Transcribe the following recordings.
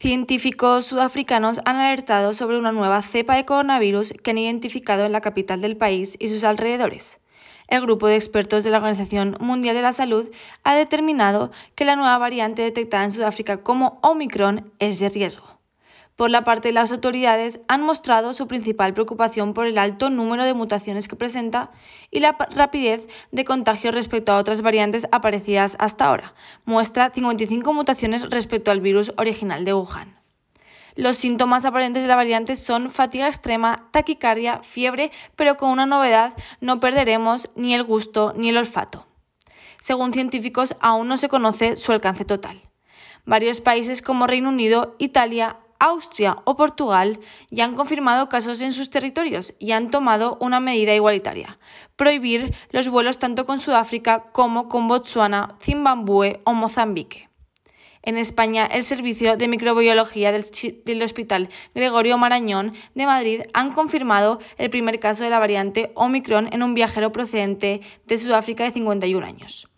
Científicos sudafricanos han alertado sobre una nueva cepa de coronavirus que han identificado en la capital del país y sus alrededores. El grupo de expertos de la Organización Mundial de la Salud ha determinado que la nueva variante detectada en Sudáfrica como Omicron es de riesgo. Por la parte, las autoridades han mostrado su principal preocupación por el alto número de mutaciones que presenta y la rapidez de contagio respecto a otras variantes aparecidas hasta ahora. Muestra 55 mutaciones respecto al virus original de Wuhan. Los síntomas aparentes de la variante son fatiga extrema, taquicardia, fiebre, pero con una novedad, no perderemos ni el gusto ni el olfato. Según científicos, aún no se conoce su alcance total. Varios países como Reino Unido, Italia, Austria o Portugal ya han confirmado casos en sus territorios y han tomado una medida igualitaria, prohibir los vuelos tanto con Sudáfrica como con Botsuana, Zimbabue o Mozambique. En España, el Servicio de Microbiología del, Hospital Gregorio Marañón de Madrid han confirmado el primer caso de la variante Omicron en un viajero procedente de Sudáfrica de 51 años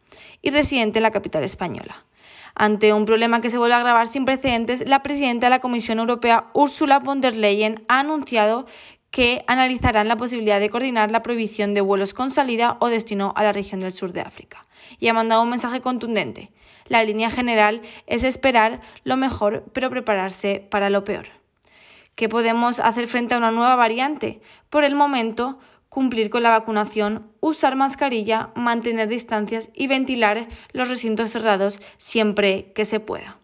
y residente en la capital española. Ante un problema que se vuelve a agravar sin precedentes, la presidenta de la Comisión Europea, Ursula von der Leyen, ha anunciado que analizarán la posibilidad de coordinar la prohibición de vuelos con salida o destino a la región del sur de África. Y ha mandado un mensaje contundente. La línea general es esperar lo mejor, pero prepararse para lo peor. ¿Qué podemos hacer frente a una nueva variante? Por el momento, cumplir con la vacunación, usar mascarilla, mantener distancias y ventilar los recintos cerrados siempre que se pueda.